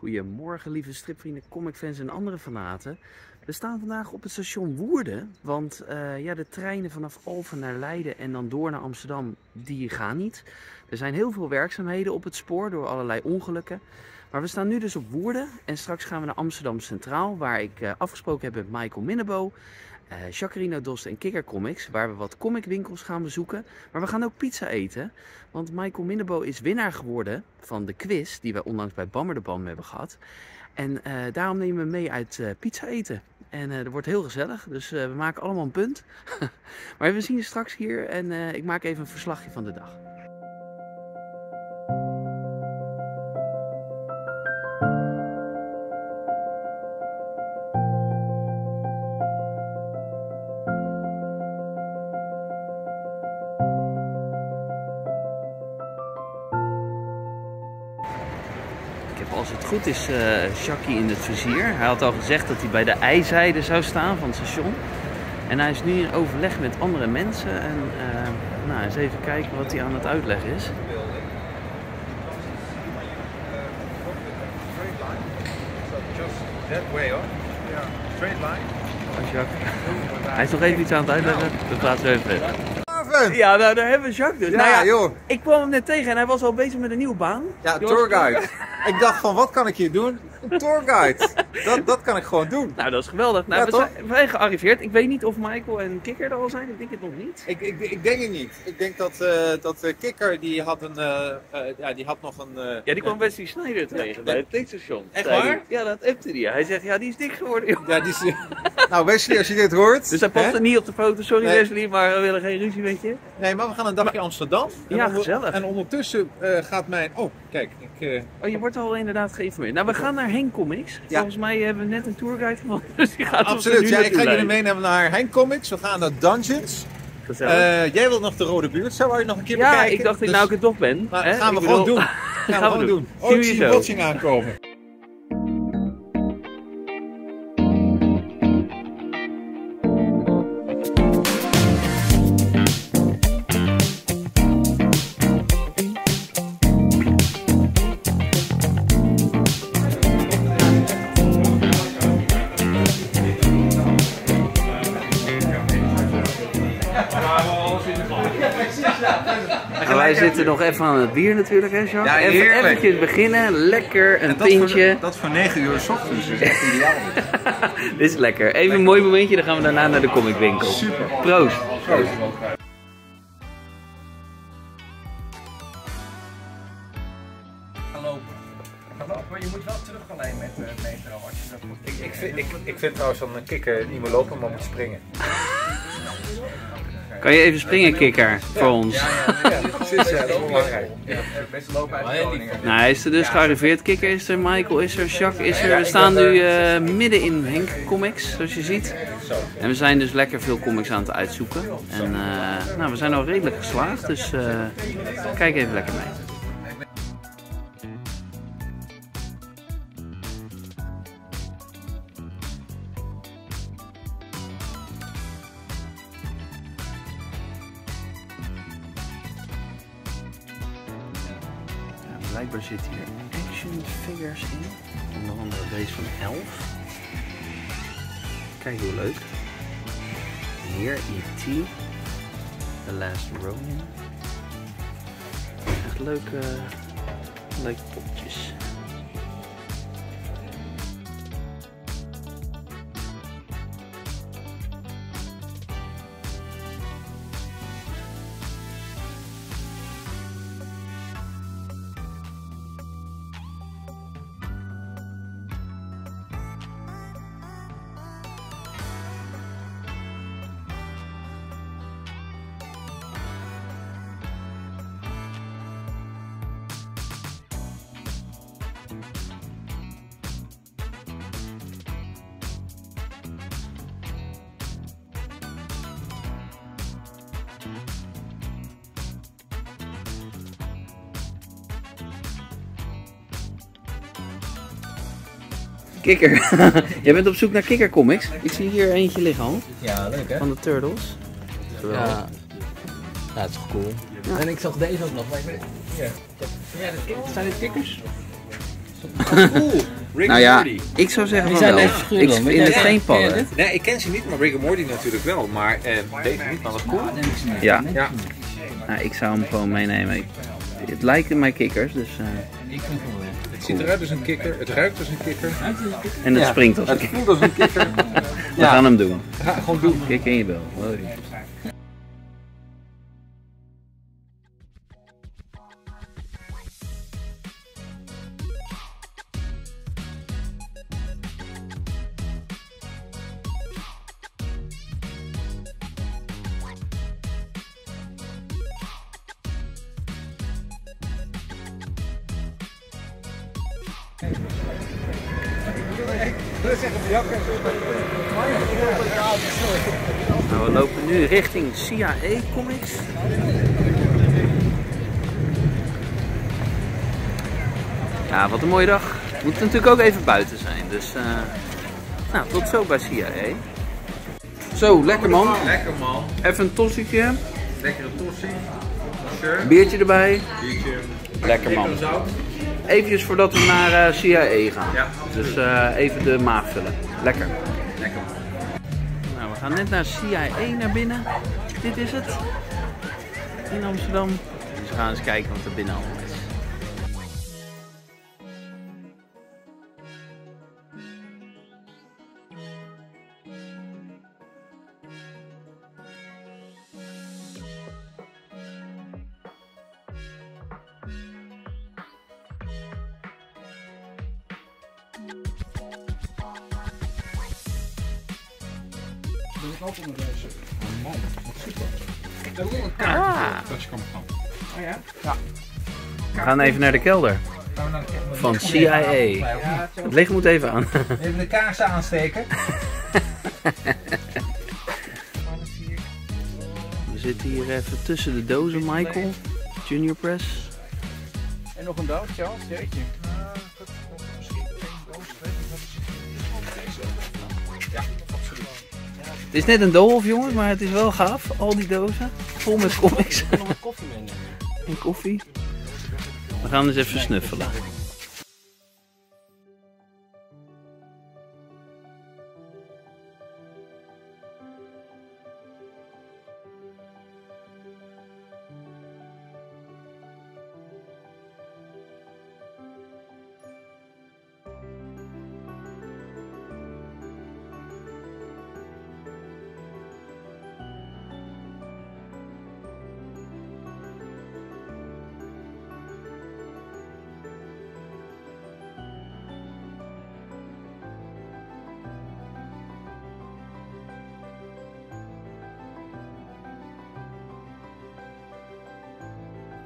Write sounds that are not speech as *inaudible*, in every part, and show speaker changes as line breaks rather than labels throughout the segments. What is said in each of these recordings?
Goedemorgen lieve stripvrienden, comicfans en andere fanaten. We staan vandaag op het station Woerden, want eh, ja, de treinen vanaf Alphen naar Leiden en dan door naar Amsterdam, die gaan niet. Er zijn heel veel werkzaamheden op het spoor door allerlei ongelukken. Maar we staan nu dus op Woerden en straks gaan we naar Amsterdam Centraal, waar ik uh, afgesproken heb met Michael Minnebo, uh, Jacarino Dost en Kikker Comics, waar we wat comicwinkels gaan bezoeken. Maar we gaan ook pizza eten, want Michael Minnebo is winnaar geworden van de quiz die we onlangs bij Bammer de hebben gehad. En uh, daarom nemen we mee uit uh, pizza eten. En dat wordt heel gezellig, dus we maken allemaal een punt. *laughs* maar we zien je straks hier en ik maak even een verslagje van de dag. Goed is, uh, Jackie in het vizier. Hij had al gezegd dat hij bij de ijzijde zou staan van het station. En hij is nu in overleg met andere mensen. En uh, nou, eens even kijken wat hij aan het uitleggen is. Jacques. *laughs* Hij is nog even iets aan het uitleggen. We praten zo even verder. Ja, nou daar hebben we Jacques dus.
Ja,
nou ja,
joh.
Ik kwam hem net tegen en hij was al bezig met een nieuwe baan.
Ja, tourguide. ik dacht van, wat kan ik hier doen? Een tourguide. Dat, dat kan ik gewoon doen.
Nou, dat is geweldig. Nou,
Ja,
we, zijn, we zijn gearriveerd. Ik weet niet of Michael en Kikker er al zijn. Ik denk het nog niet.
Ik, ik, ik denk het niet. Ik denk dat, eh dat Kikker, die had, een, eh, eh, ja, die had nog een...
Ja, die kwam Wesley Snijder tegen bij het tankstation.
Echt waar?
hij. Ja, dat appte hij. Hij zegt, ja, die is dik geworden. joh.
Ja, die is... nou Wesley, als je dit hoort...
Dus hij past er niet op de foto. Sorry
Nee.
Wesley, maar we willen geen ruzie met je.
Nee, maar we gaan een dagje Amsterdam. En
Ja, gezellig.
En ondertussen gaat mijn... Oh, kijk. Ik, eh,
Oh, je wordt al inderdaad geïnformeerd. Nou, we gaan naar Henk Comics.
Ja.
Volgens mij hebben we net een tourguide gevonden. *laughs* Dus die gaat ons
absoluut.
nu
Ja, ik ga jullie meenemen naar Henk Comics. We gaan naar Dungeons.
Gezellig.
Eh, jij wilt nog de Rode Buurt. Zou je nog een keer
ja,
bekijken?
ik dacht dat
Dus-
nou ik het toch ben.
Maar
hè?
dat gaan we
Ik
gewoon
bedoel-
doen. *laughs* Gaan we gewoon doen.
Zien
Oh, ik zie botsing aankomen.
En wij zitten nog even aan het bier natuurlijk, hè, Jean?
Ja,
even eventjes beginnen, lekker, een
Dat
pintje.
voor, dat voor 9 uur s ochtends is echt ideaal. *laughs*
Dit is lekker. Even een mooi momentje, dan gaan we daarna naar de comicwinkel.
Super.
Proost.
gaan lopen. Gaan lopen, maar je moet wel terug gaan nemen met de metro als je dat moet.
Ik, ik, vind, ik, ik vind trouwens dat een kikker niet meer lopen, maar moet springen. *laughs*
Kan je even springen, kikker, voor ons?
Ja, *laughs* precies. Ja, dat is belangrijk.
Beste lopen uit Groningen.
Nou, hij is er dus gearriveerd. Kikker is er, Michael is er, Jacques is er. We staan nu eh, midden in Henk Comics, zoals je ziet. En we zijn dus lekker veel comics aan het uitzoeken. En eh, nou, we zijn al redelijk geslaagd, dus eh, kijk even lekker mee. Blijkbaar zit hier action figures in. Onder andere deze van Elf. Kijk hoe leuk. Hier E.T. The Last Ronin. Echt leuke, leuke popjes. Kikker. *laughs* Jij bent op zoek naar kikkercomics. Ik zie hier eentje liggen al.
Ja, leuk hè?
Van de Turtles. Geweldig.
Ja. Ja, het is toch cool. En ik zag deze ook nog, maar ik weet Hier. Ja, dit. Zijn dit kikkers?
Oeh, *laughs* Rick
Nou
and
ja,
Morty.
ik zou zeggen van
zijn
wel. Ik vind
Weet
het geen padden.
Nee, ik ken ze niet, maar Rick and Morty natuurlijk wel. Maar eh, deze niet, maar wat cool.
Ja,
Ja.
nou, ik zou hem gewoon meenemen. Ik- Het lijken mijn kikkers, dus, eh,
Ik vind het wel weer.
Het ziet eruit als een kikker, het ruikt als een kikker.
en het
Ja,
springt als een
Het
kikker.
voelt als een kikker. *laughs*
We gaan hem doen.
Ga gewoon doen.
Kik in je bel. Nou, we lopen nu richting CIA Comics. Ja, wat een mooie dag. We moeten natuurlijk ook even buiten zijn. Dus, eh, nou, tot zo bij CIA. Zo, lekker man.
Lekker man.
Even een tossietje.
Lekkere tossie. Sure.
Biertje erbij.
Biertje.
Lekker man. Eventjes voordat we naar eh, CIA gaan.
Ja.
Dus eh, even de maag vullen. Lekker.
Lekker man.
Nou, we gaan net naar CIA naar binnen. Dit is het. In Amsterdam. Dus we gaan eens kijken wat er binnen allemaal is. Ah.
Oh ja?
We gaan even naar de kelder
Gaan we naar de
van CIA.
Ja,
Het licht moet even aan.
Even de kaarsen aansteken. *laughs*
We zitten hier even tussen de dozen, Michael. Junior Press.
En nog een doos, Charles? Jeetje.
Het is net een doolhof, jongens, maar het is wel gaaf. Al die dozen. Vol met comics en koffie. We gaan eens even snuffelen.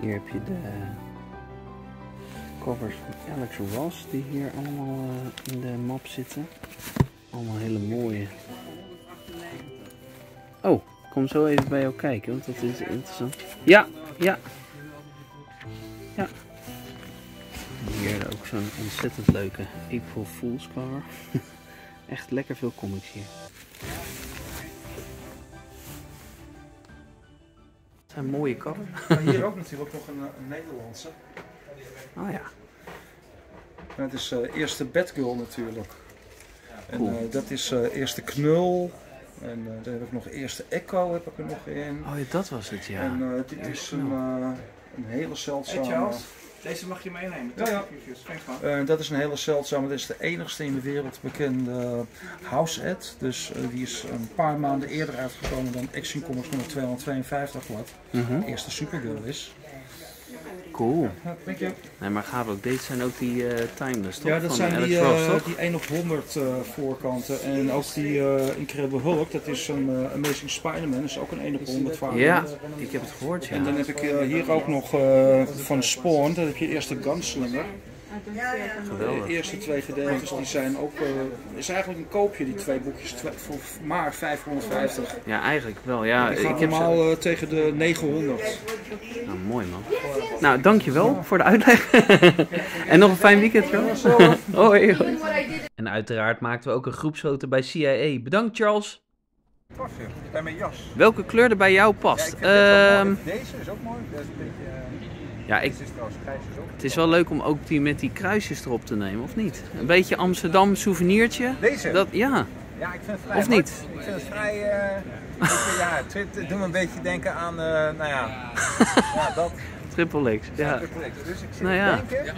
Hier heb je de covers van Alex Ross die hier allemaal eh, in de map zitten. Allemaal hele mooie. Oh, kom zo even bij jou kijken, want dat is interessant. Ja, ja. Ja. Hier ook zo'n ontzettend leuke April Fool's car. *laughs* Echt lekker veel comics hier. Zijn mooie.
Maar hier ook natuurlijk nog een, een Nederlandse.
Oh ja.
En Het is eh eerste Batgirl natuurlijk. En
Cool.
eh, dat is eh eerste Knul. En eh dan heb ik nog eerste Echo heb ik er nog in.
Oh ja, dat was het, ja.
En eh, dit is een, eh, een hele zeldzame.
Deze mag je meenemen.
Ja, ja. Eh, dat is een hele zeldzame, dat is de enigste in de wereld bekende house ad. Dus eh, die is een paar maanden eerder uitgekomen dan Action Comics nummer 252 wat
Mhm.
de eerste Supergirl is.
Cool.
Ja.
Nee, maar gaaf ook. Deze zijn ook die eh, timeless, toch?
Ja, dat
Van
zijn die, eh, die 1 op 100 eh, voorkanten. En ook die eh, Incredible Hulk, dat is een Amazing Spider-Man, dat is ook een 1 op 100 variant.
Ja, ik heb het gehoord, ja.
En dan heb ik hier ook nog eh, van Spawn, dat heb je eerst de Gunslinger.
Geweldig.
De eerste twee gedeeltes die zijn ook, eh, is eigenlijk een koopje, die twee boekjes, voor maar 550.
Ja, eigenlijk wel. Ja,
Die gaan
ik heb ze...
allemaal eh, tegen de 900.
Nou, mooi man. Nou, dankjewel voor de uitleg. *laughs* en nog een fijn weekend, *laughs* hoi, hoi. En uiteraard maakten we ook een groepsfoto bij CIA. Bedankt, Charles.
Pasje, bij mijn jas.
Welke kleur er bij jou past?
Ja,
Ehm.
Deze is ook mooi. Dat is een beetje...
Ja, ik,
is trouwens kruisjes ook.
het is wel leuk om ook die met die kruisjes erop te nemen, of niet? Een beetje Amsterdam souvenirtje.
Deze?
Dat, ja,
Ja, ik vind het vrij
Of
hard.
niet?
Ik vind het vrij... eh, je, ja, het doet me een beetje denken aan, eh, nou ja, ja dat. *laughs*
triple X. Ja,
Dus ik zit
Nou
te
ja.
denken,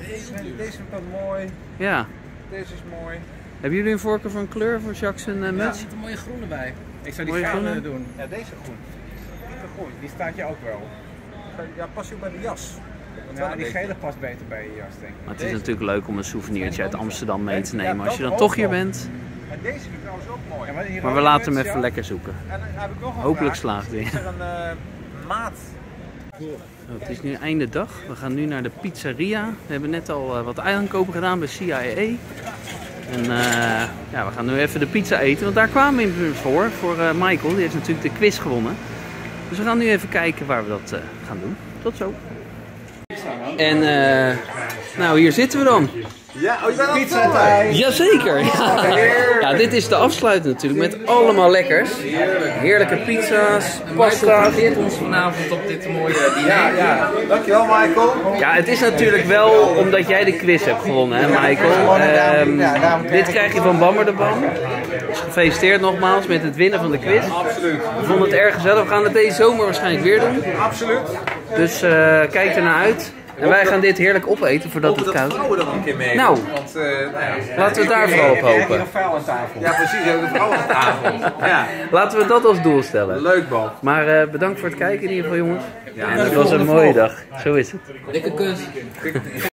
deze vind ik wel mooi,
ja.
deze is mooi.
Hebben jullie een voorkeur voor een kleur voor Jacques en uh, muts?
zit een mooie groene bij.
Ik zou die
groene?
doen. Ja, deze groen. Diepe groen, die staat je ook wel. Ja, past je ook bij de jas. Ja, die gele past beter bij je jas, denk ik.
Maar het is natuurlijk leuk om een souvenirtje uit Amsterdam mee te
Ja,
nemen als je dan toch hier bent.
En deze vind ik trouwens ook mooi.
Maar we laten hem even lekker zoeken.
En dan heb ik nog een
Hopelijk
vraag.
slaagt hij.
Is er een eh, maat?
Oh, het is nu einde dag. We gaan nu naar de pizzeria. We hebben net al eh, wat aankopen gedaan bij CIA. En eh, ja, we gaan nu even de pizza eten, want daar kwamen we in voor. Voor eh, Michael, die heeft natuurlijk de quiz gewonnen. Dus we gaan nu even kijken waar we dat eh, gaan doen. Tot zo. En nou, hier zitten we dan.
Ja, oh, je bent pizza tijd.
Jazeker. Ja. ja, dit is de afsluiting natuurlijk met allemaal lekkers. Heerlijke pizza's, pasta's.
ons vanavond op dit mooie diner.
Ja, ja. Dankjewel Michael.
Ja, het is natuurlijk wel omdat jij de quiz hebt gewonnen, hè Michael. Ehm, dit krijg je van Bammer de Bam. Dus gefeliciteerd nogmaals met het winnen van de quiz.
Absoluut.
We vonden het erg gezellig. We gaan het deze zomer waarschijnlijk weer doen.
Absoluut.
Dus eh, kijk er naar uit. En wij gaan dit heerlijk opeten voordat het koud is.
vrouwen dan een keer mee.
Nou.
Want, eh, nou ja.
Laten we het daar vooral op
Heb jij hier
hopen.
een vuil aan tafel?
ja, precies. We hebben de vrouwen aan tafel. *laughs* Ja,
Laten we dat als doel stellen.
leuk Bob.
Maar eh, bedankt voor het kijken in ieder geval jongens.
Ja,
En het was een mooie dag. Zo is het.
Dikke kus.